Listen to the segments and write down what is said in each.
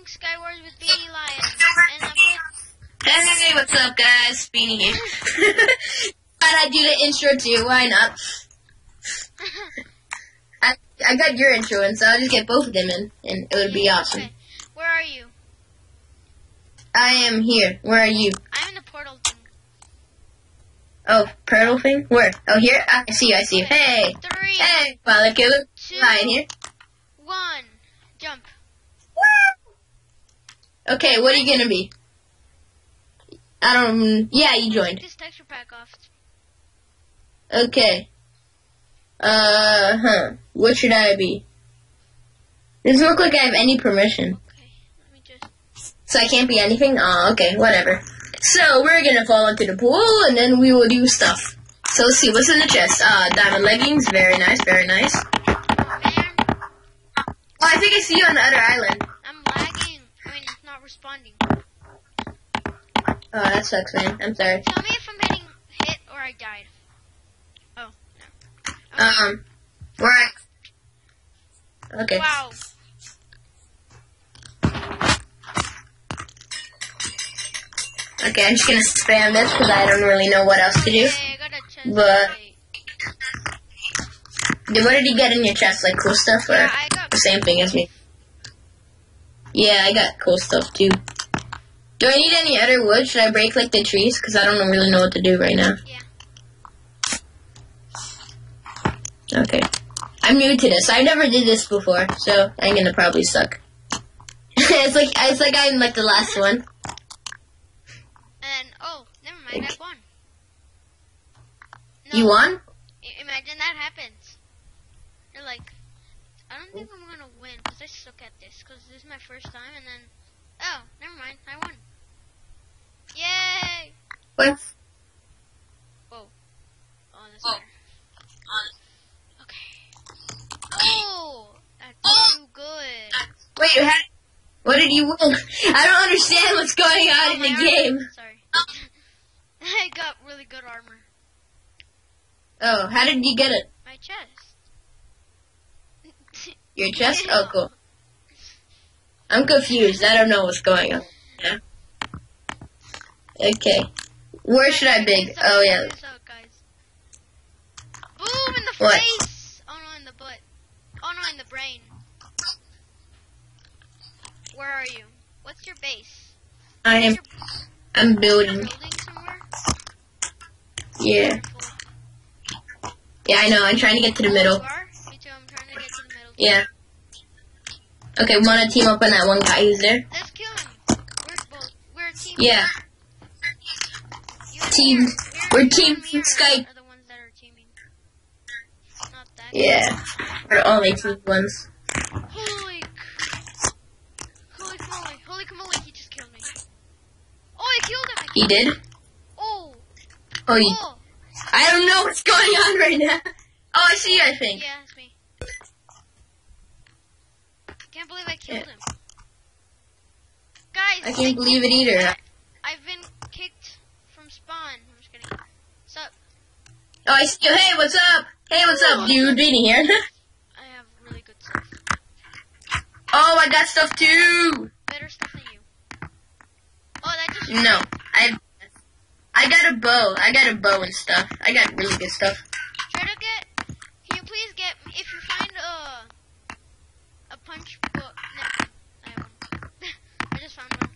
playing Skywars with Beany Lion. And I'm Hey, what's up, guys? Beany here. Thought I'd do the intro too. Why not? I I got your intro in, so I'll just get both of them in, and it would be awesome. Okay. Where are you? I am here. Where are you? I'm in the portal thing. Oh, Pearl thing? Where? Oh, here? I see you, I see you. Hey! Three, Hey, Father Killer. two, Ryan here. one. Okay, what are you gonna be? I don't. Yeah, you joined. This texture pack off. Okay. Uh huh. What should I be? Doesn't look like I have any permission. Okay. Let me just. So I can't be anything? Oh, okay, whatever. So we're gonna fall into the pool and then we will do stuff. So let's see, what's in the chest? Uh, diamond leggings, very nice, very nice. Oh Oh, I think I see you on the other island. I'm lagging. I mean, it's not responding. Oh, that sucks, man. I'm sorry. Tell me if I'm getting hit or I died. Oh, no. Okay. Um, where I... Okay. Wow. Okay, I'm just gonna spam this because I don't really know what else to do. Okay, I got a chest But-. What did you get in your chest? Like cool stuff or Yeah, the same thing as me? Yeah, I got cool stuff too. Do I need any other wood? Should I break like the trees? Because I don't really know what to do right now. Yeah. Okay. I'm new to this. I never did this before, so I'm gonna probably suck. it's like it's like I'm like the last one. And oh, never mind. I won. You won? Imagine that happens. You're like, I don't think I'm gonna win because I suck at this. Because this is my first time, and then, oh, never mind, I won. Yay! What? Oh, that's better. Okay. Oh, that's too good. Wait, how, what did you win? I don't understand what's going on Oh, in the armor. game. Sorry. I got really good armor. Oh, how did you get it? My chest. Your chest? Oh, cool. I'm confused. I don't know what's going on. Yeah. Okay. Where should I dig? Check this out, Oh, yeah. Boom in the What? face. Oh no, in the butt. Oh no, in the brain. Where are you? What's your base? I am. Your I'm building. building somewhere? Yeah. Yeah, I know. I'm trying to get to the oh, middle. Are? Me too. I'm trying to get to the middle. Yeah. Okay, wanna team up on that one guy who's there? Let's kill him. We're both. We're a team. Yeah. Team- we're team Skype. Are the ones that are teaming. Not that. Yeah. We're the only two ones. Holy. Holy moly. Holy moly. He just killed me. Oh, I killed him. I He him. did? Oh. Oh, you, Oh. I don't know what's going on right now. Oh, I see you, I think. Yeah, it's me. Can't believe I killed him. Guys, I can't believe it either. I've been kicked from spawn. I'm just kidding. Sup? Oh, I see you. Hey, what's up? Hey, what's up, oh, dude? Beany here. I have really good stuff. oh, I got stuff too. Better stuff than you. Oh, that just No, I, I got a bow. I got a bow and stuff. I got really good stuff. Try to get. Can you please get if you find a a punch book? No, I have one. I just found one.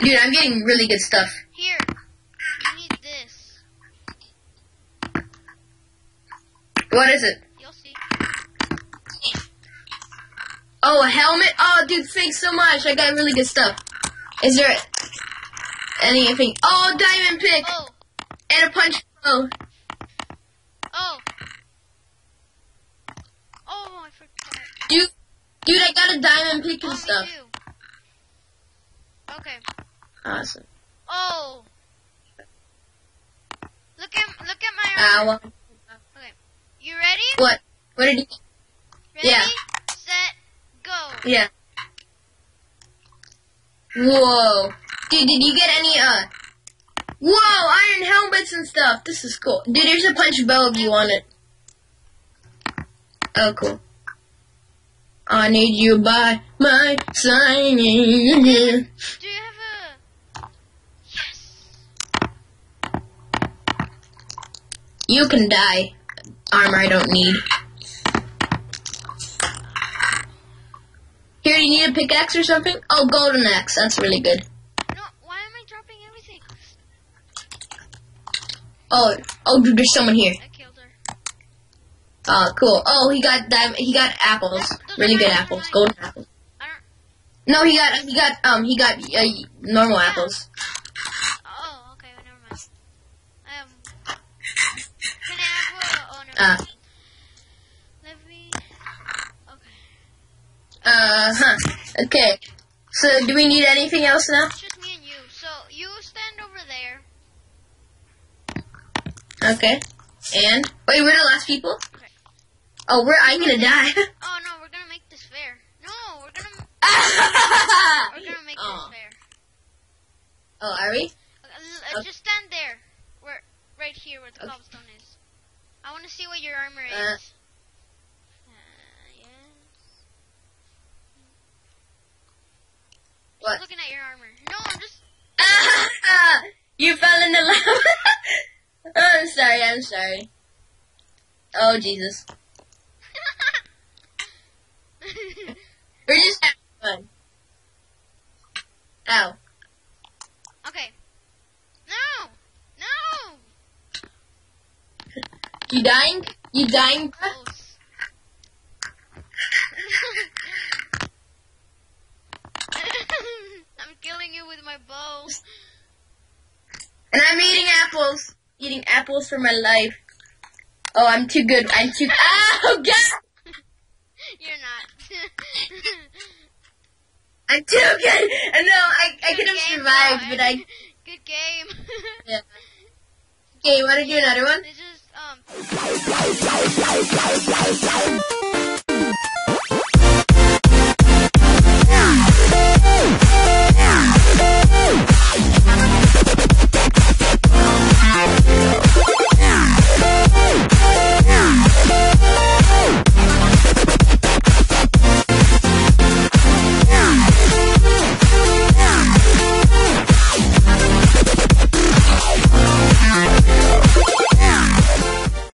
Dude, I'm getting really good stuff. Here, you need this. What is it? You'll see. Oh, a helmet? Oh, dude, thanks so much. I got really good stuff. Is there anything? Oh, diamond pick Oh, and a punch bow. oh, oh! I forgot. Dude, dude, I got a diamond pick and Oh, stuff. Okay. Awesome. Oh. Look at look at my Ah, armor. well, Okay. You ready? what? What did you? Ready? Yeah. Set. Go. Yeah. Whoa. Dude, did you get any, uh, whoa, iron helmets and stuff. This is cool. Dude, there's a punch bow if you want it. Oh, cool. I need you by my side. Do you have a? Yes. You can die. Armor I don't need. Here, you need a pickaxe or something? Oh, golden axe. That's really good. No. Why am I dropping everything? Oh, oh, dude, there's someone here. I killed her. Uh, cool. Oh, he got dim- he got apples. Really good apples. Golden apples. No, he got he got um he got uh, normal apples. Oh, okay. Never mind. Um. Can I have a? Oh, never Uh. Let me. Okay. Uh huh. Okay. So, do we need anything else now? It's just me and you. So you stand over there. Okay. And wait, we're the last people. Okay. Oh, we're I'm gonna die. Oh no, we're gonna make this fair. No, we're gonna we're gonna make oh. this fair. oh, are we? Uh. Just stand there, where right here where the Okay. cobblestone is. I want to see what your armor Uh. is. Uh, yes. What? Just looking at your armor. No, I'm just. Ah, you fell in the lava. oh, I'm sorry. I'm sorry. Oh Jesus. We're just having fun. Ow. okay. No, no. You dying? You dying? I'm killing you with my bow. And I'm eating apples. Eating apples for my life. Oh, I'm too good. I'm too. Oh God! You're not. I'm too good. I know. I I could have survived, though, but I. Good game. Yeah. Okay, you want to do another one? This is um.